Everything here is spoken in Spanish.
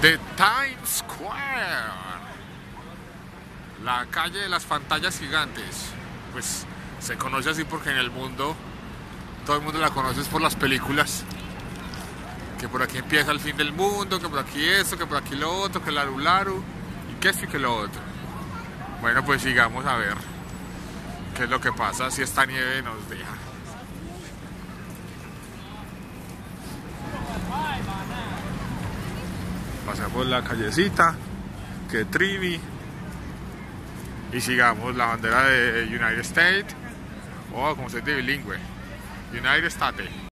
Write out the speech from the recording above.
de Times Square. La calle de las pantallas gigantes. Pues se conoce así porque en el mundo todo el mundo la conoce por las películas. Que por aquí empieza el fin del mundo, que por aquí esto, que por aquí lo otro, que la Lularu, y que esto que lo otro. Bueno, pues sigamos a ver qué es lo que pasa si esta nieve nos deja. Pasamos la callecita, que Trivi, y sigamos la bandera de United States, o como se dice bilingüe, United States.